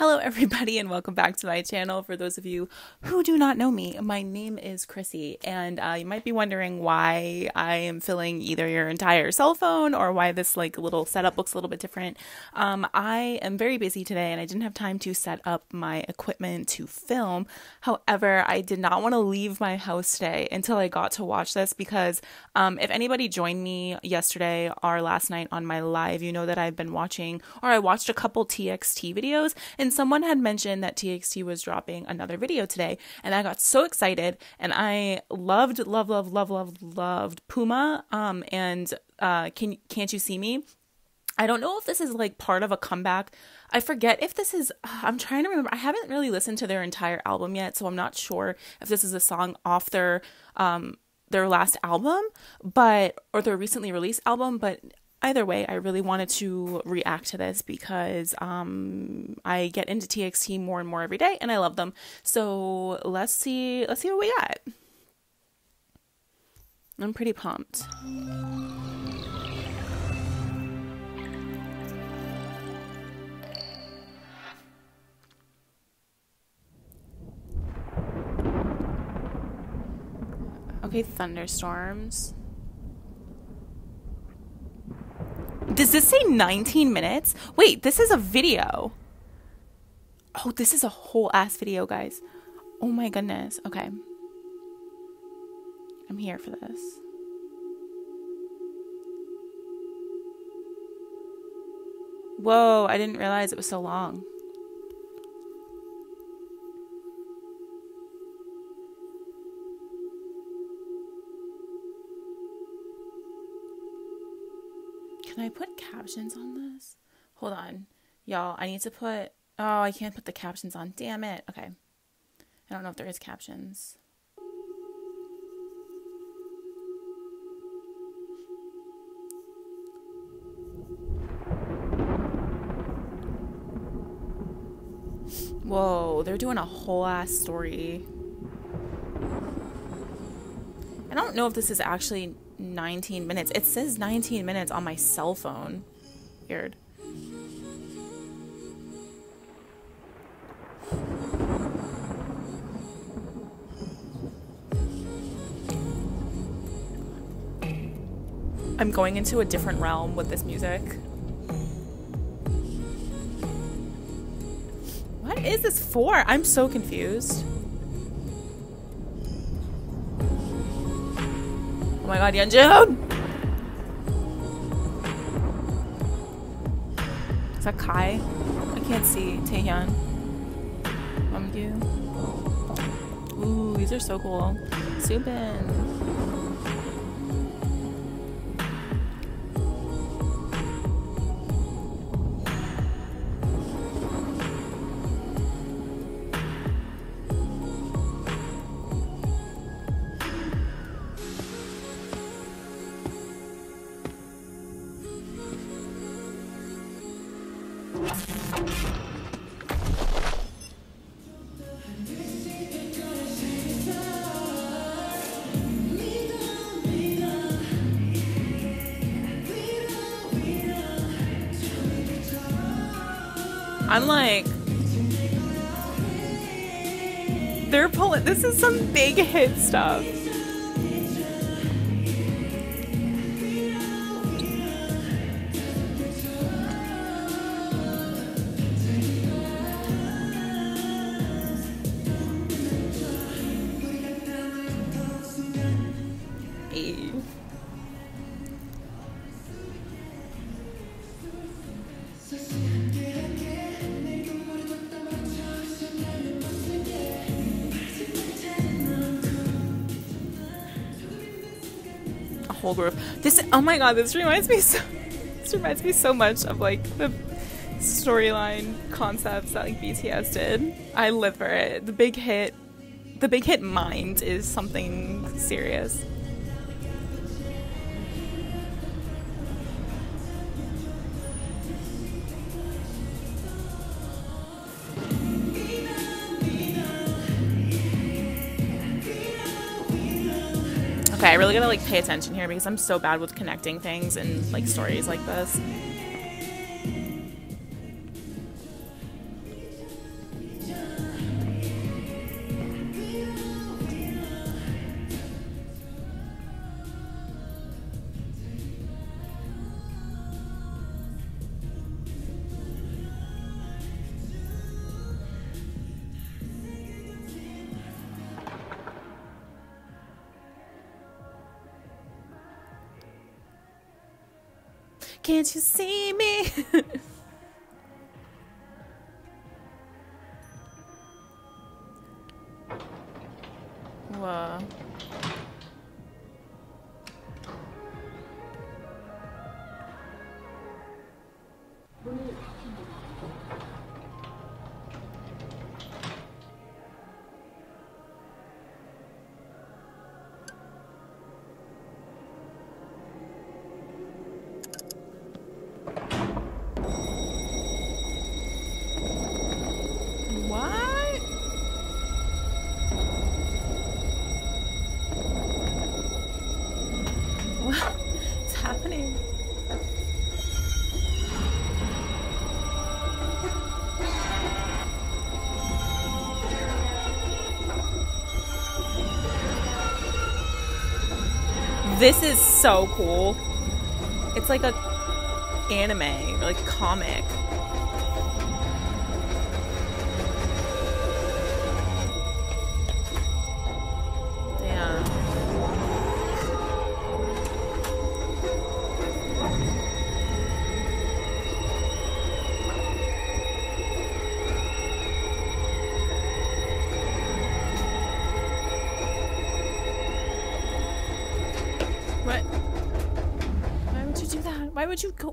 Hello, everybody, and welcome back to my channel. For those of you who do not know me, my name is Chrissy, and uh, you might be wondering why I am filling either your entire cell phone or why this like little setup looks a little bit different. Um, I am very busy today, and I didn't have time to set up my equipment to film. However, I did not want to leave my house today until I got to watch this because um, if anybody joined me yesterday or last night on my live, you know that I've been watching or I watched a couple TXT videos and and someone had mentioned that TXT was dropping another video today, and I got so excited, and I loved, love, love, love, love, loved Puma, um, and uh, can can't you see me? I don't know if this is like part of a comeback. I forget if this is, I'm trying to remember. I haven't really listened to their entire album yet, so I'm not sure if this is a song off their, um, their last album, but, or their recently released album, but either way, I really wanted to react to this because um, I get into TXT more and more every day, and I love them. So let's see, let's see what we got. I'm pretty pumped. Okay, thunderstorms. Does this say 19 minutes? Wait, this is a video. Oh, this is a whole ass video, guys. Oh my goodness. Okay. I'm here for this. Whoa, I didn't realize it was so long. Can I put captions on this? Hold on. Y'all, I need to put. Oh, I can't put the captions on. Damn it. Okay. I don't know if there is captions. Whoa, they're doing a whole ass story. I don't know if this is actually 19 minutes. It says 19 minutes on my cell phone. Weird. I'm going into a different realm with this music. What is this for? I'm so confused. My god, Yeonjun! Is that Kai? I can't see. Taehyun. Beomgyu. Ooh, these are so cool. Subin. I'm like, they're pulling, this is some big hit stuff. Whole. This oh my god, this reminds me so this reminds me so much of like the storyline concepts that like BTS did. I live for it. The big hit the big hit mind is something serious. Okay, I really gotta like pay attention here because I'm so bad with connecting things and like stories like this. Can't you see me? Whoa. This is so cool. It's like a anime or like comic.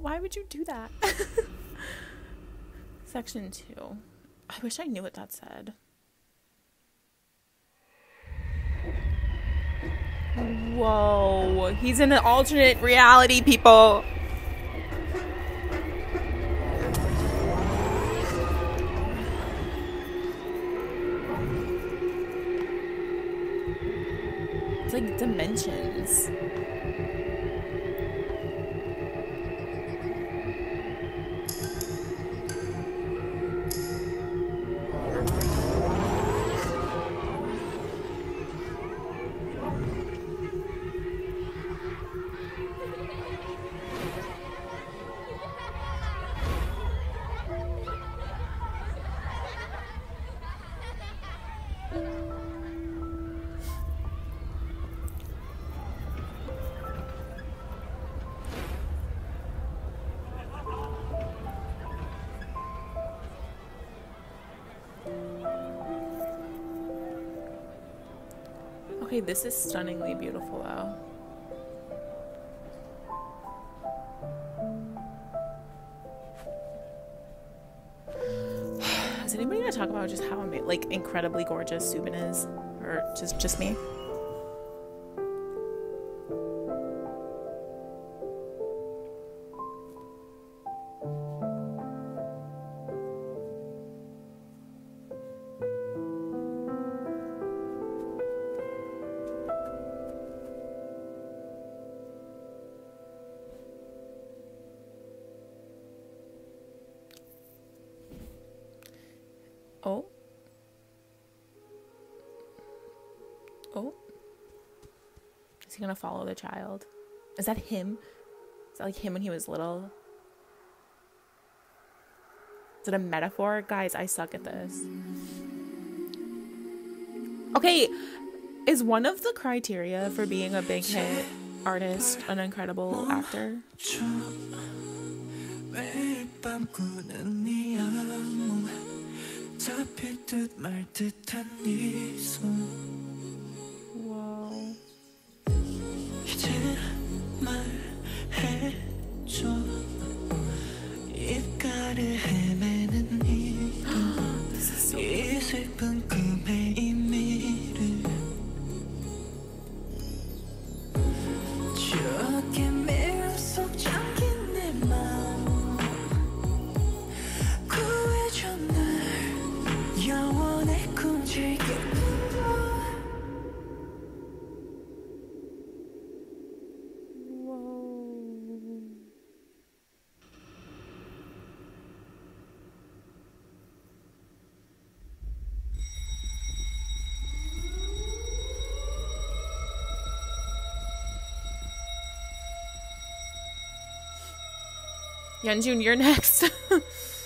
Why would you do that? Section two. I wish I knew what that said. Whoa. He's in an alternate reality, people. Okay, this is stunningly beautiful though. Is anybody gonna talk about just how like incredibly gorgeous Subin is, or just just me? He gonna follow the child? Is that him? Is that like him when he was little? Is it a metaphor? Guys, I suck at this. Okay, is one of the criteria for being a big hit artist an incredible actor? Yeonjun, you're next.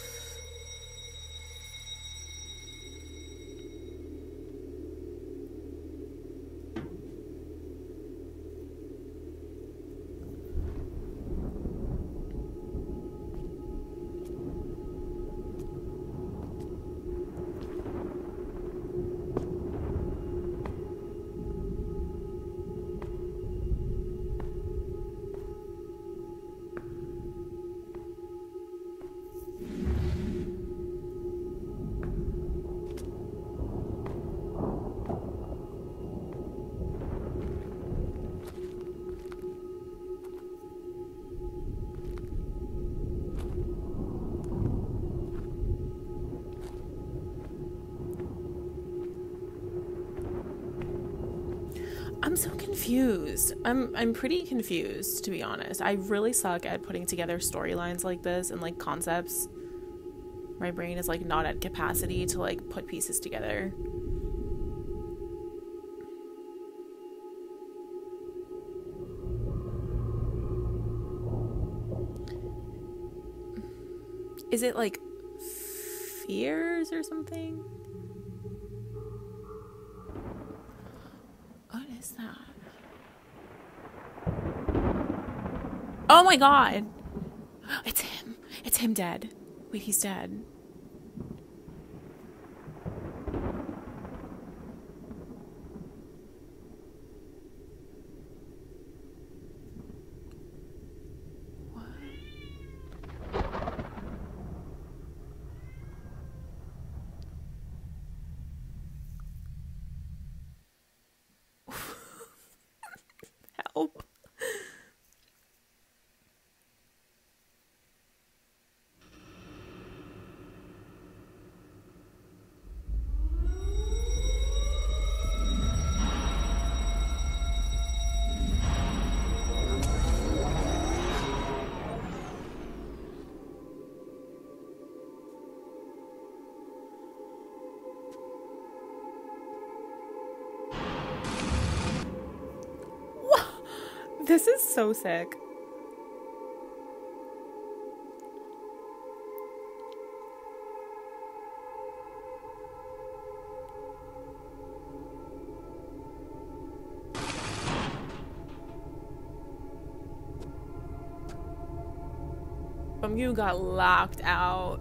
I'm so confused. I'm I'm pretty confused to be honest. I really suck at putting together storylines like this and like concepts. My brain is like not at capacity to like put pieces together. Is it like fears or something? That? Oh my god! It's him! It's him dead. Wait, he's dead. This is so sick. You got locked out.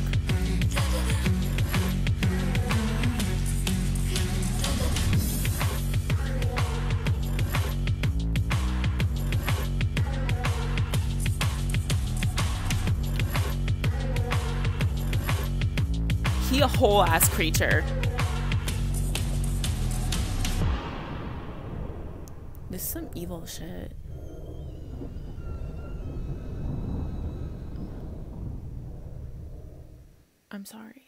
whole ass creature. This is some evil shit. I'm sorry.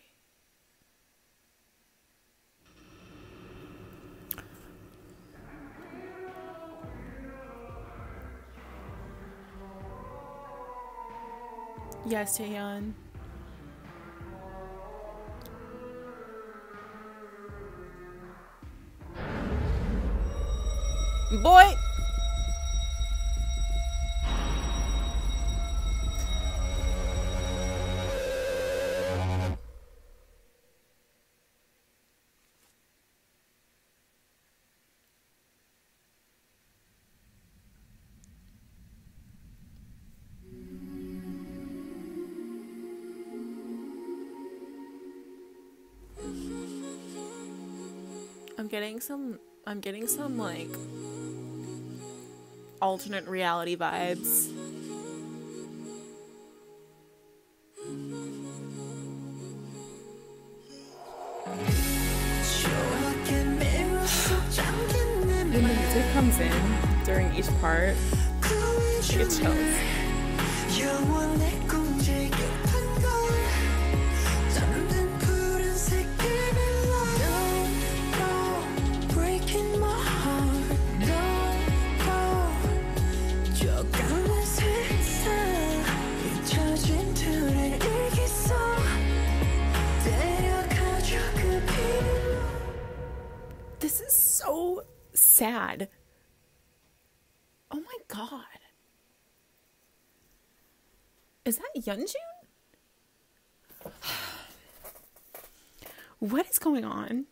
Yes, Taehyun. Boy! I'm getting some I'm getting some like alternate reality vibes. the music comes in during each part, it's a. sad. Oh my god. Is that Yeonjun? what is going on?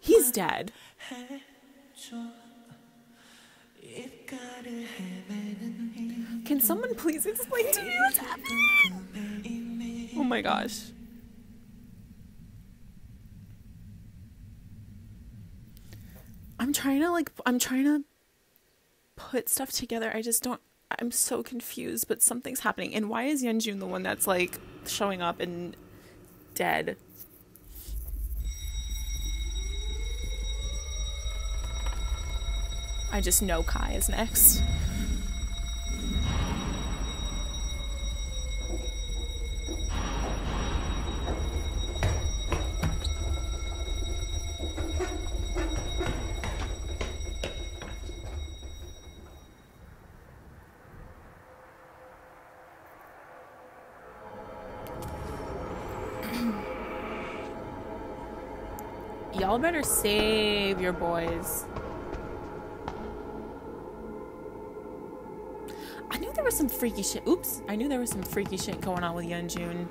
He's dead. Can someone please explain to me what's happening? Oh my gosh. I'm trying to like I'm trying to put stuff together. I just don't I'm so confused, but something's happening. And why is Yeonjun the one that's like showing up and dead? I just know Kai is next. Better save your boys. I knew there was some freaky shit. Oops. I knew there was some freaky shit going on with Yeonjun.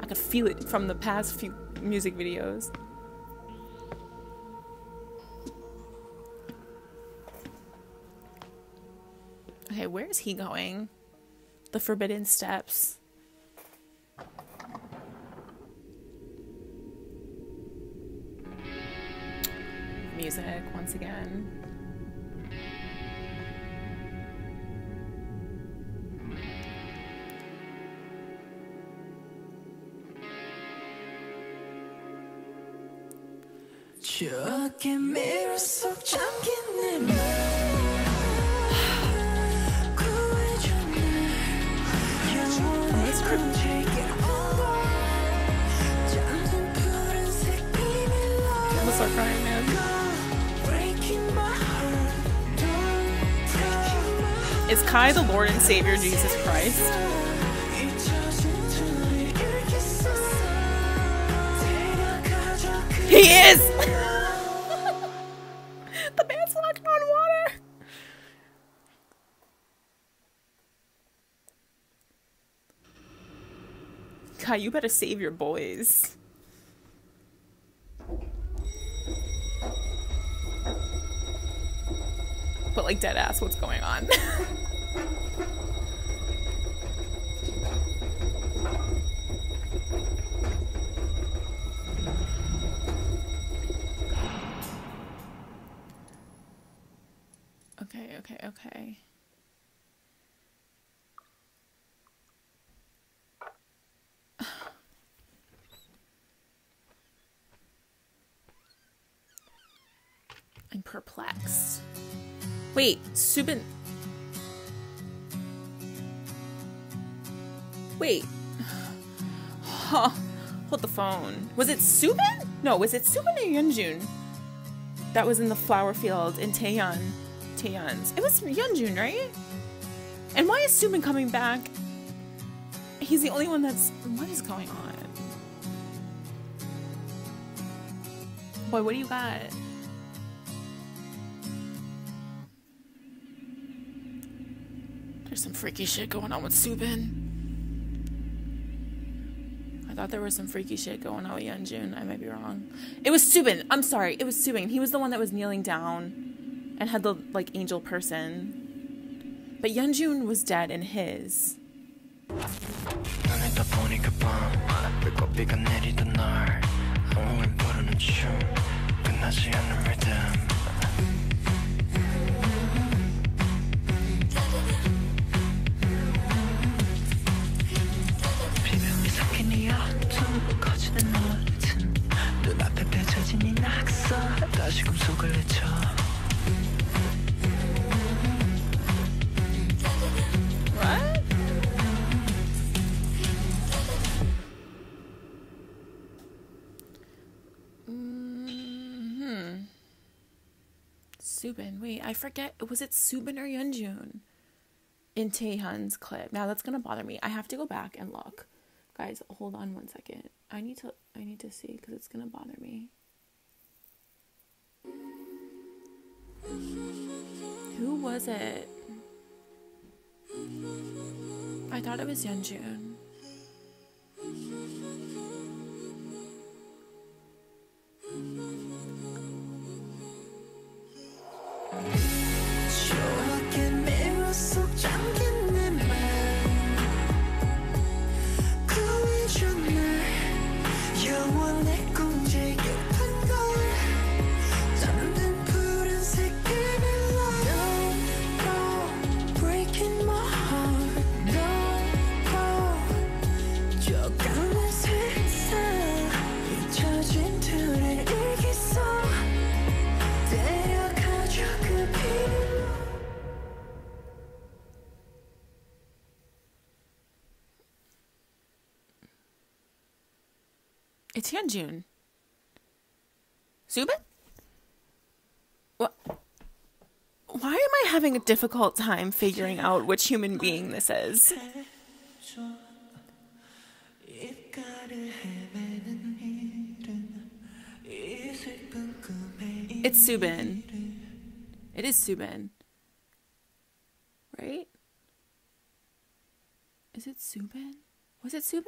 I could feel it from the past few music videos. Okay, where is he going? The Forbidden Steps. Music once again. 추억의 미로 속 잠긴 Is Kai the Lord and Savior Jesus Christ? He is! the man's walking on water! Kai, you better save your boys. but like dead ass what's going on okay, okay, okay. I'm perplexed. Wait, Subin. Wait. Huh. Hold the phone. Was it Subin? No, was it Subin or Yeonjun? That was in the flower field in Taehyun. Taehyun's. It was Yeonjun, right? And why is Subin coming back? He's the only one that's. What is going on? Boy, what do you got? There's some freaky shit going on with Subin. I thought there was some freaky shit going on with Yeonjun. I might be wrong. It was Subin. I'm sorry. It was Subin. He was the one that was kneeling down and had the like angel person. But Yeonjun was dead in his. Subin. Wait, I forget. Was it Subin or Yeonjun in Taehyun's clip? Now that's gonna bother me. I have to go back and look. Guys, hold on one second. I need to. I need to see because it's gonna bother me. Who was it? I thought it was Yeonjun. June. Subin. What? Why am I having a difficult time figuring out which human being this is? It's Subin. It is Subin. Right? Is it Subin? Was it Subin?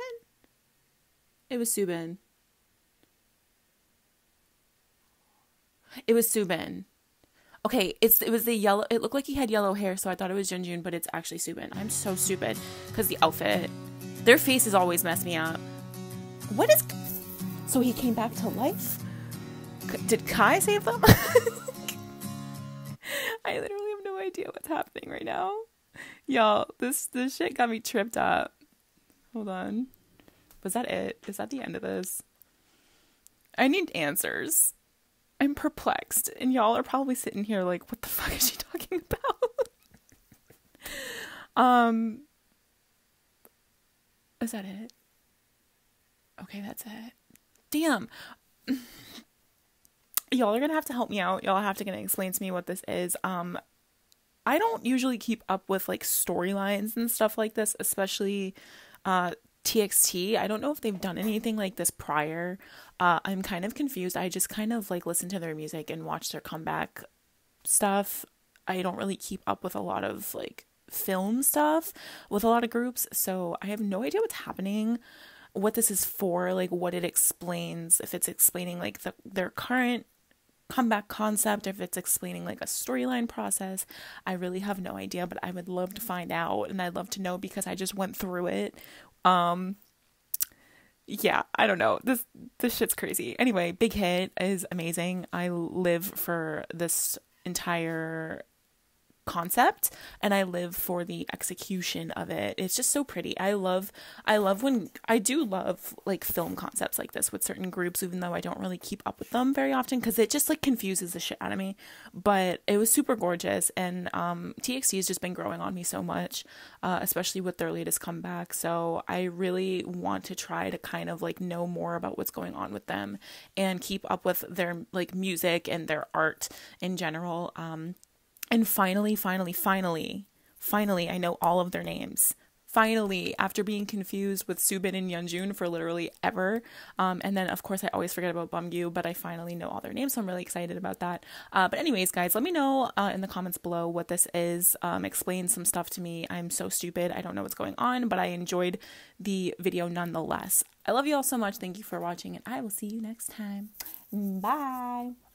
It was Subin. It was Subin. Okay, it's it was the yellow. It looked like he had yellow hair, so I thought it was Yeonjun, but it's actually Subin. I'm so stupid because the outfit, their faces always mess me up. What is? So he came back to life. Did Kai save them? I literally have no idea what's happening right now. Y'all, this this shit got me tripped up. Hold on. Was that it? Is that the end of this? I need answers. I'm perplexed, and y'all are probably sitting here like, "What the fuck is she talking about?" um, is that it? Okay, that's it. Damn. y'all are gonna have to help me out. Y'all have to gonna explain to me what this is. Um, I don't usually keep up with like storylines and stuff like this, especially uh TXT. I don't know if they've done anything like this prior. Uh, I'm kind of confused. I just kind of like listen to their music and watch their comeback stuff. I don't really keep up with a lot of like film stuff with a lot of groups, so I have no idea what's happening, what this is for, like what it explains, if it's explaining like the, their current comeback concept, if it's explaining like a storyline process. I really have no idea, but I would love to find out and I'd love to know because I just went through it. Um yeah, I don't know. This this shit's crazy. Anyway, Big Hit is amazing. I live for this entire concept and I live for the execution of it. It's just so pretty. I love I love when I do love like film concepts like this with certain groups even though I don't really keep up with them very often cuz it just like confuses the shit out of me. But it was super gorgeous and um TXT has just been growing on me so much, uh, especially with their latest comeback. So I really want to try to kind of like know more about what's going on with them and keep up with their like music and their art in general. Um and finally, finally, finally, finally, I know all of their names. Finally, after being confused with Subin and Yeonjun for literally ever, um, and then of course I always forget about Beomgyu, but I finally know all their names, so I'm really excited about that. Uh, but anyways, guys, let me know uh, in the comments below what this is. Um, explain some stuff to me. I'm so stupid. I don't know what's going on, but I enjoyed the video nonetheless. I love you all so much. Thank you for watching, and I will see you next time. Bye.